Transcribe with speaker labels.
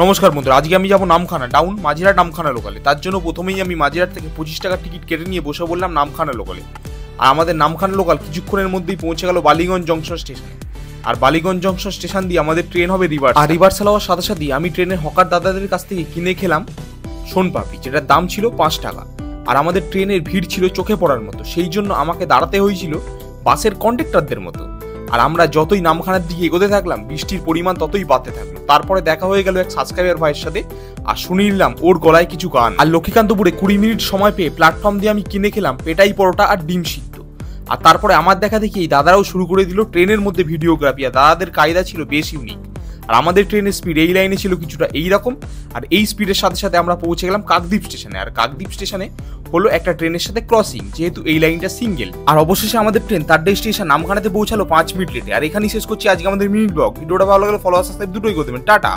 Speaker 1: নমস্কার বন্ধুরা, আজকে আমি যাব নামখানা ডাউন মাঝিরাট নামখানা লোকালে তার জন্য প্রথমেই আমি মাঝিরাট থেকে পঁচিশ টাকার টিকিট কেটে নিয়ে বসে বললাম নামখানা লোকালে আর আমাদের নামখানা লোকাল কিছুক্ষণের মধ্যেই পৌঁছে গেল বালিগঞ্জ জংশন স্টেশনে আর বালিগঞ্জ জংশন স্টেশন দিয়ে আমাদের ট্রেন হবে রিভার আর রিভার্সাল হওয়ার সাথে সাথেই আমি ট্রেনের হকার দাদাদের কাছ থেকে কিনে খেলাম সোনপাপড়ি, যেটার দাম ছিল পাঁচ টাকা। আর আমাদের ট্রেনের ভিড় ছিল চোখে পড়ার মতো। সেই জন্য আমাকে দাঁড়াতে হয়েছিল বাসের কন্ডাক্টরদের মতো। আর আমরা যতই নামখানার দিকে এগোতে থাকলাম, বৃষ্টির পরিমাণ ততই বাড়তে থাকল। তারপরে দেখা হয়ে গেল এক সাবস্ক্রাইবার ভাইয়ের সাথে, আর শুনে নিলাম ওর গলায় কিছু গান। আর লক্ষ্মীকান্তপুরে কুড়ি মিনিট সময় পেয়ে প্ল্যাটফর্ম দিয়ে আমি কিনে খেলাম পেটাই পরোটা আর ডিম সিদ্ধ। আর তারপরে আমার দেখা দেখি এই দাদারাও শুরু করে দিল ট্রেনের মধ্যে ভিডিওগ্রাফি আর দাদাদের কায়দা ছিল বেশ ইউনিক আর আমাদের ট্রেনের স্পিড এই লাইনে ছিল কিছুটা এই রকম আর এই স্পিডের সাথে সাথে আমরা পৌঁছে গেলাম কাকদ্বীপ স্টেশনে আর কাকদ্বীপ স্টেশনে হলো একটা ট্রেনের সাথে ক্রসিং যেহেতু এই লাইনটা সিঙ্গেল আর অবশেষে আমাদের ট্রেন তার স্টেশন নামখানাতে পৌঁছালো পাঁচ মিনিট। লেটে আর এখানেই শেষ করছি আজকে আমাদের মিনিট ব্লগ ভিডিওটা ভালো লাগলে ফলো সাবস্ক্রাইব দুটোই করে দেবেন। টাটা।